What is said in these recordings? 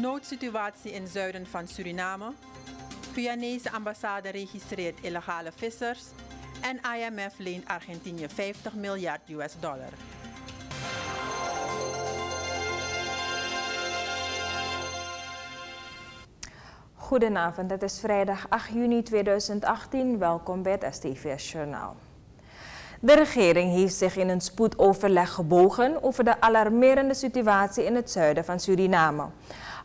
Noodsituatie in zuiden van Suriname. Guyanese ambassade registreert illegale vissers. En IMF leent Argentinië 50 miljard US dollar. Goedenavond, het is vrijdag 8 juni 2018. Welkom bij het STVS Journaal. De regering heeft zich in een spoedoverleg gebogen over de alarmerende situatie in het zuiden van Suriname.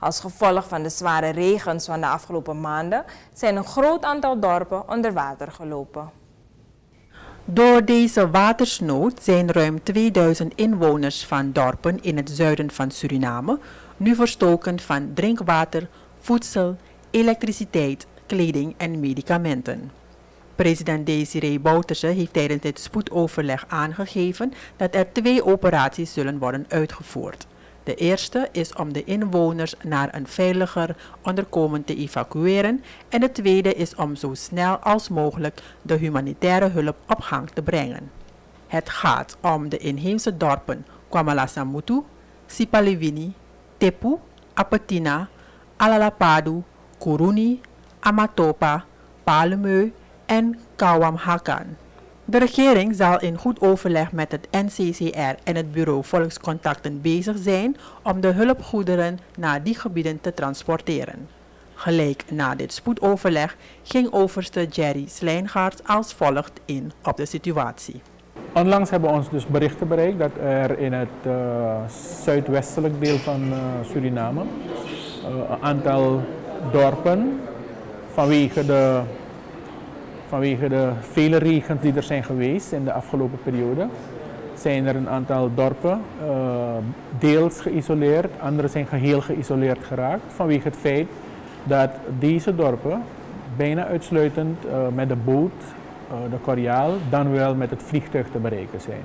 Als gevolg van de zware regens van de afgelopen maanden zijn een groot aantal dorpen onder water gelopen. Door deze watersnood zijn ruim 2000 inwoners van dorpen in het zuiden van Suriname nu verstoken van drinkwater, voedsel, elektriciteit, kleding en medicamenten. President Desiree Bouterse heeft tijdens dit spoedoverleg aangegeven dat er twee operaties zullen worden uitgevoerd. De eerste is om de inwoners naar een veiliger onderkomen te evacueren en de tweede is om zo snel als mogelijk de humanitaire hulp op gang te brengen. Het gaat om de inheemse dorpen Kwamalasamutu, Sipalivini, Tepu, Apatina, Alalapadu, Kuruni, Amatopa, Palmeu en Kawamhakan. De regering zal in goed overleg met het NCCR en het Bureau Volkscontacten bezig zijn om de hulpgoederen naar die gebieden te transporteren. Gelijk na dit spoedoverleg ging overste Jerry Slijngaard als volgt in op de situatie. Onlangs hebben ons dus berichten bereikt dat er in het uh, zuidwestelijk deel van uh, Suriname uh, een aantal dorpen vanwege de vanwege de vele regens die er zijn geweest in de afgelopen periode, zijn er een aantal dorpen uh, deels geïsoleerd, andere zijn geheel geïsoleerd geraakt vanwege het feit dat deze dorpen bijna uitsluitend uh, met de boot, uh, de Coriaal, dan wel met het vliegtuig te bereiken zijn.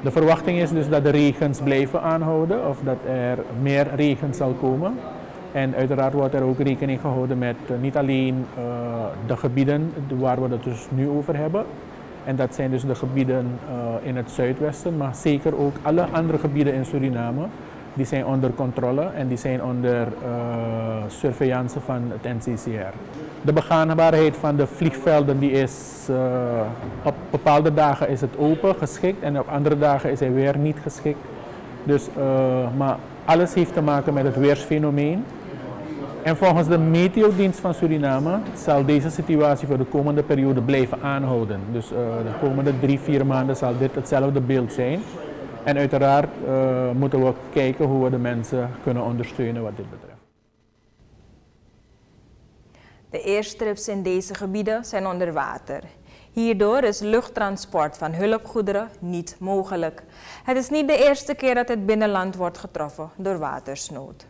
De verwachting is dus dat de regens blijven aanhouden of dat er meer regen zal komen. En uiteraard wordt er ook rekening gehouden met uh, niet alleen uh, de gebieden waar we het dus nu over hebben. En dat zijn dus de gebieden uh, in het zuidwesten, maar zeker ook alle andere gebieden in Suriname. Die zijn onder controle en die zijn onder surveillance van het NCCR. De begaanbaarheid van de vliegvelden die is op bepaalde dagen is het open, geschikt en op andere dagen is hij weer niet geschikt. Dus, maar alles heeft te maken met het weersfenomeen. En volgens de Meteodienst van Suriname zal deze situatie voor de komende periode blijven aanhouden. Dus uh, de komende drie, vier maanden zal dit hetzelfde beeld zijn. En uiteraard uh, moeten we kijken hoe we de mensen kunnen ondersteunen wat dit betreft. De airstrips in deze gebieden zijn onder water. Hierdoor is luchttransport van hulpgoederen niet mogelijk. Het is niet de eerste keer dat het binnenland wordt getroffen door watersnood.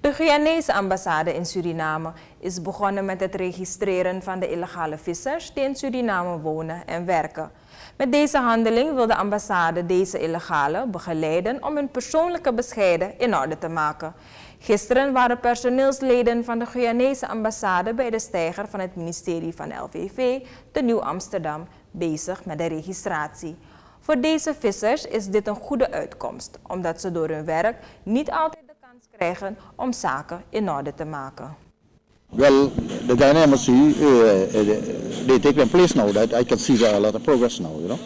De Guyanese ambassade in Suriname is begonnen met het registreren van de illegale vissers die in Suriname wonen en werken. Met deze handeling wil de ambassade deze illegalen begeleiden om hun persoonlijke bescheiden in orde te maken. Gisteren waren personeelsleden van de Guyanese ambassade bij de steiger van het ministerie van LVV, de Nieuw Amsterdam, bezig met de registratie. Voor deze vissers is dit een goede uitkomst, omdat ze door hun werk niet altijd krijgen om zaken in orde te maken. Well, the dynamics uh, uh, they take place now. That I can see a lot of progress now. You know,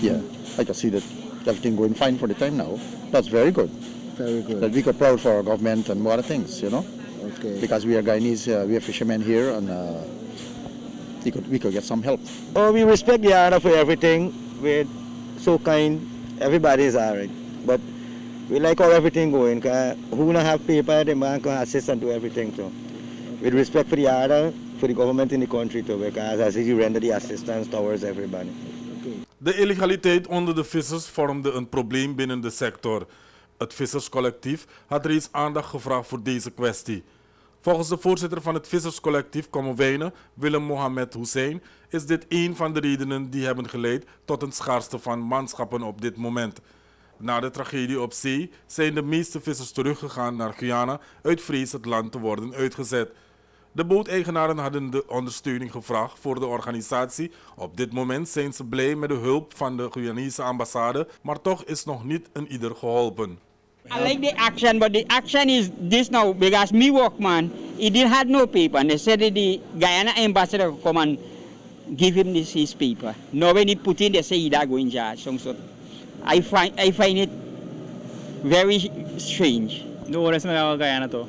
yeah, I can see that everything going fine for the time now. That's very good. Very good. That we could proud for our government and other things. You know, okay. because we are Guyanese, uh, we are fishermen here, and uh, we could we could get some help. Oh, we respect the owner for everything. We're so kind. Everybody is alright, but we like how everything going. Who don't have paper, the man can assist and do everything. So, with respect for the other, for the government in the country too, because as you render the assistance towards everybody. De illegaliteit onder de vissers vormde een probleem binnen de sector. Het visserscollectief had reeds aandacht gevraagd voor deze kwestie. Volgens de voorzitter van het visserscollectief Kommerwijnen, Willem Mohamed Hussein, is dit een van de redenen die hebben geleid tot een schaarste van manschappen op dit moment. Na de tragedie op zee zijn de meeste vissers teruggegaan naar Guyana uit vrees het land te worden uitgezet. De booteigenaren hadden de ondersteuning gevraagd voor de organisatie. Op dit moment zijn ze blij met de hulp van de Guyanese ambassade, maar toch is nog niet een ieder geholpen. I like the action, but the action is this now because me workman, he didn't have no paper, they said that the Guyana ambassador come and give him this his paper. Now when he put in, they say he go in jail. So, so I find I find it very strange. No, that's not Guyana though.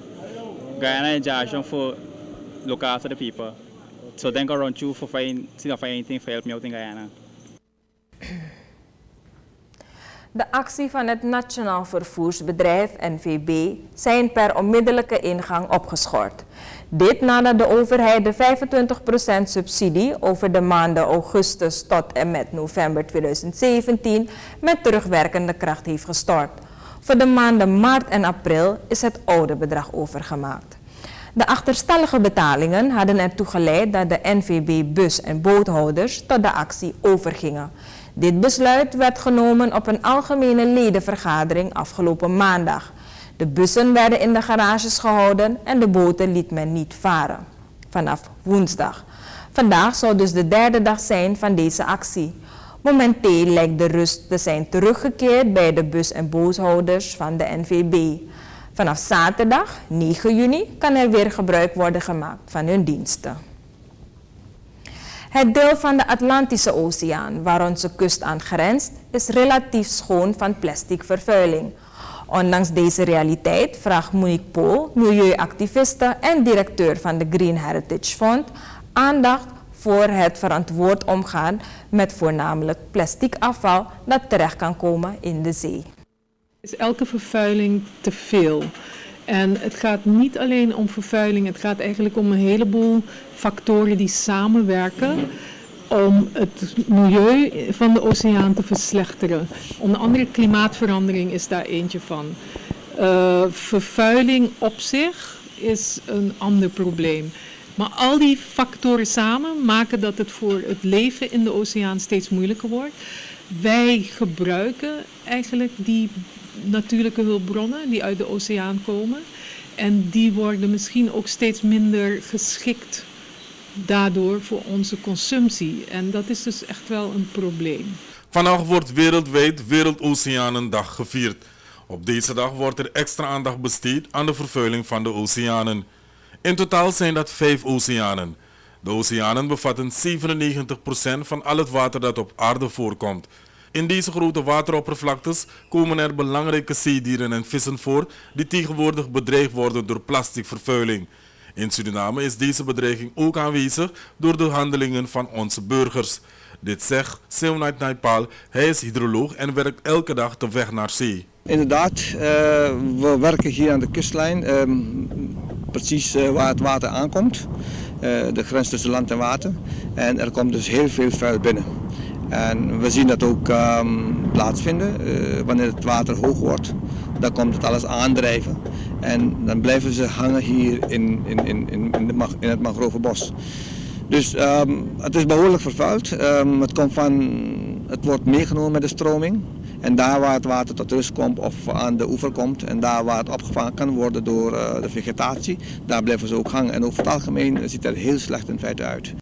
Guyana is charged for look after the people. So then go around you for find, see if find anything for help me out in Guyana. De actie van het Nationaal Vervoersbedrijf NVB zijn per onmiddellijke ingang opgeschort. Dit nadat de overheid de 25% subsidie over de maanden augustus tot en met november 2017 met terugwerkende kracht heeft gestort. Voor de maanden maart en april is het oude bedrag overgemaakt. De achterstallige betalingen hadden ertoe geleid dat de NVB-bus- en boothouders tot de actie overgingen. Dit besluit werd genomen op een algemene ledenvergadering afgelopen maandag. De bussen werden in de garages gehouden en de boten liet men niet varen. Vanaf woensdag. Vandaag zou dus de derde dag zijn van deze actie. Momenteel lijkt de rust te zijn teruggekeerd bij de bus- en boothouders van de NVB. Vanaf zaterdag 9 juni kan er weer gebruik worden gemaakt van hun diensten. Het deel van de Atlantische Oceaan waar onze kust aan grenst is relatief schoon van plastic vervuiling. Ondanks deze realiteit vraagt Monique Pool, milieuactiviste en directeur van de Green Heritage Fund, aandacht voor het verantwoord omgaan met voornamelijk plastic afval dat terecht kan komen in de zee. Is elke vervuiling te veel? En het gaat niet alleen om vervuiling, het gaat eigenlijk om een heleboel factoren die samenwerken om het milieu van de oceaan te verslechteren. Onder andere klimaatverandering is daar eentje van. Uh, vervuiling op zich is een ander probleem. Maar al die factoren samen maken dat het voor het leven in de oceaan steeds moeilijker wordt. Wij gebruiken eigenlijk die natuurlijke hulpbronnen die uit de oceaan komen. En die worden misschien ook steeds minder geschikt daardoor voor onze consumptie. En dat is dus echt wel een probleem. Vandaag wordt wereldwijd Wereldoceanendag gevierd. Op deze dag wordt er extra aandacht besteed aan de vervuiling van de oceanen. In totaal zijn dat vijf oceanen. De oceanen bevatten 97% van al het water dat op aarde voorkomt. In deze grote wateroppervlaktes komen er belangrijke zeedieren en vissen voor die tegenwoordig bedreigd worden door plasticvervuiling. In Suriname is deze bedreiging ook aanwezig door de handelingen van onze burgers. Dit zegt Seunait Naipal. Hij is hydroloog en werkt elke dag de weg naar zee. Inderdaad, uh, we werken hier aan de kustlijn, uh, precies uh, waar het water aankomt. De grens tussen land en water. En er komt dus heel veel vuil binnen. En we zien dat ook um, plaatsvinden wanneer het water hoog wordt. Dan komt het alles aandrijven. En dan blijven ze hangen hier in, in, in, in, in het mangrovenbos. Dus um, het is behoorlijk vervuild. Um, het, komt van, het wordt meegenomen met de stroming. En daar waar het water tot rust komt of aan de oever komt en daar waar het opgevangen kan worden door uh, de vegetatie, daar blijven ze ook hangen. En over het algemeen ziet het er heel slecht in feite uit.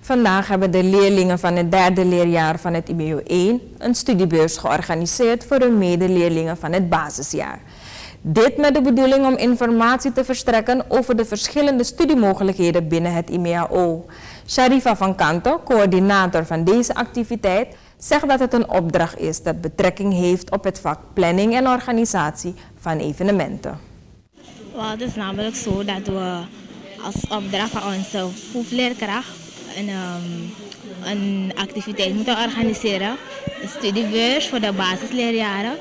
Vandaag hebben de leerlingen van het derde leerjaar van het IBO 1 een studiebeurs georganiseerd voor de medeleerlingen van het basisjaar. Dit met de bedoeling om informatie te verstrekken over de verschillende studiemogelijkheden binnen het IMEAO. Sharifa van Kanto, coördinator van deze activiteit, zegt dat het een opdracht is dat betrekking heeft op het vak planning en organisatie van evenementen. Well, het is namelijk zo dat we als opdracht van onze hoefleerkracht een, um, een activiteit moeten organiseren. Een studiebeurs voor de basisleerjaren.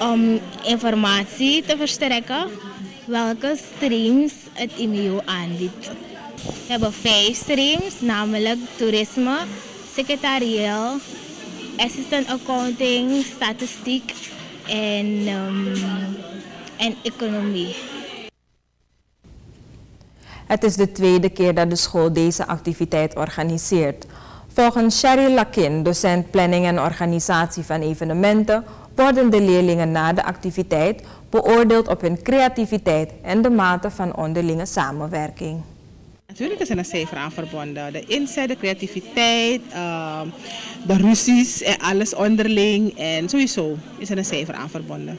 Om informatie te verstrekken welke streams het IMU aanbiedt. We hebben vijf streams, namelijk toerisme, secretarieel, assistant accounting, statistiek en, um, en economie. Het is de tweede keer dat de school deze activiteit organiseert. Volgens Sherry Lakin, docent planning en organisatie van evenementen, worden de leerlingen na de activiteit beoordeeld op hun creativiteit en de mate van onderlinge samenwerking. Natuurlijk is er een cijfer aan verbonden. De inzet, de creativiteit, ehm, de ruzies en alles onderling. En sowieso is er een cijfer aan verbonden.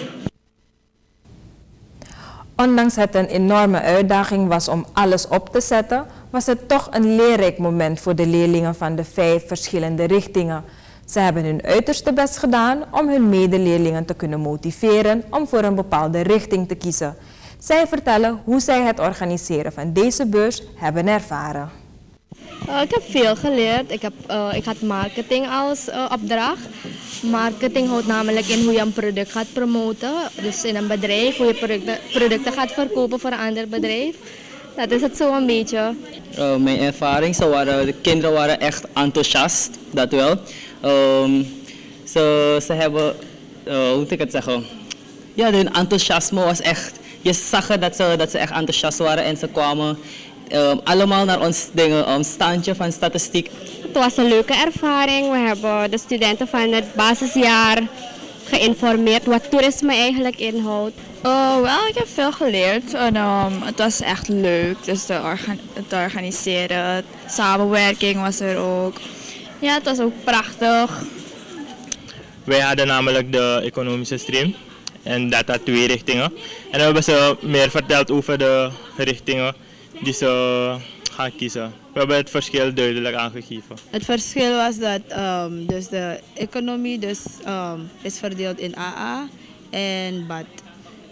Ondanks het een enorme uitdaging was om alles op te zetten, was het toch een leerrijk moment voor de leerlingen van de vijf verschillende richtingen. Ze hebben hun uiterste best gedaan om hun medeleerlingen te kunnen motiveren om voor een bepaalde richting te kiezen. Zij vertellen hoe zij het organiseren van deze beurs hebben ervaren. Uh, ik heb veel geleerd. Ik, heb, uh, ik had marketing als uh, opdracht. Marketing houdt namelijk in hoe je een product gaat promoten. Dus in een bedrijf, hoe je producten, producten gaat verkopen voor een ander bedrijf. Dat is het zo een beetje. mijn ervaring, ze waren, de kinderen waren echt enthousiast, dat wel. Um, ze, ze hebben, hoe moet ik het zeggen? Ja, hun enthousiasme was echt je zag dat ze, dat ze echt enthousiast waren en ze kwamen um, allemaal naar ons dingen, um, standje van statistiek. Het was een leuke ervaring. We hebben de studenten van het basisjaar geïnformeerd wat toerisme eigenlijk inhoudt. Oh, wel, ik heb veel geleerd en um, het was echt leuk. Dus orga het organiseren, samenwerking was er ook. Ja, het was ook prachtig. Wij hadden namelijk de economische stream. En dat had twee richtingen. En dan hebben ze meer verteld over de richtingen die ze gaan kiezen. We hebben het verschil duidelijk aangegeven. Het verschil was dat um, dus de economie dus, um, is verdeeld in AA en BAD.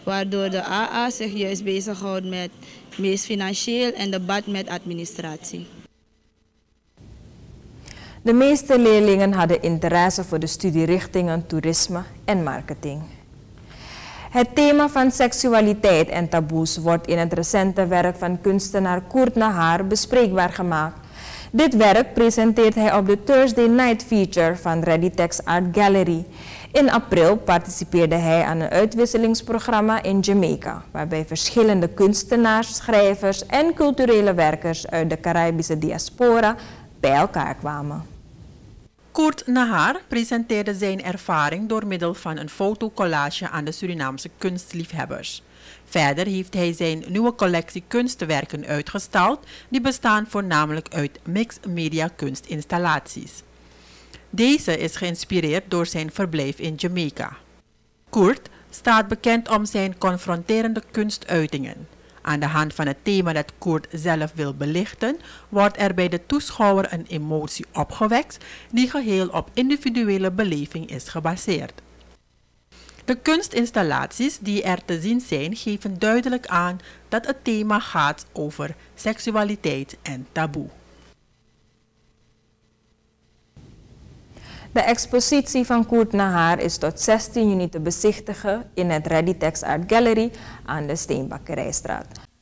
Waardoor de AA zich juist bezighoudt met meest financieel en de BAD met administratie. De meeste leerlingen hadden interesse voor de studierichtingen toerisme en marketing. Het thema van seksualiteit en taboes wordt in het recente werk van kunstenaar Koert Nahar bespreekbaar gemaakt. Dit werk presenteert hij op de Thursday Night Feature van Readytex Art Gallery. In april participeerde hij aan een uitwisselingsprogramma in Jamaica, waarbij verschillende kunstenaars, schrijvers en culturele werkers uit de Caribische diaspora bij elkaar kwamen. Kurt Nahar presenteerde zijn ervaring door middel van een fotocollage aan de Surinaamse kunstliefhebbers. Verder heeft hij zijn nieuwe collectie kunstwerken uitgestald, die bestaan voornamelijk uit mixed media kunstinstallaties. Deze is geïnspireerd door zijn verblijf in Jamaica. Kurt staat bekend om zijn confronterende kunstuitingen. Aan de hand van het thema dat Koert zelf wil belichten, wordt er bij de toeschouwer een emotie opgewekt die geheel op individuele beleving is gebaseerd. De kunstinstallaties die er te zien zijn geven duidelijk aan dat het thema gaat over seksualiteit en taboe. De expositie van Koert Nahar is tot 16 juni te bezichtigen in het Readytex Art Gallery aan de Steenbakkerijstraat.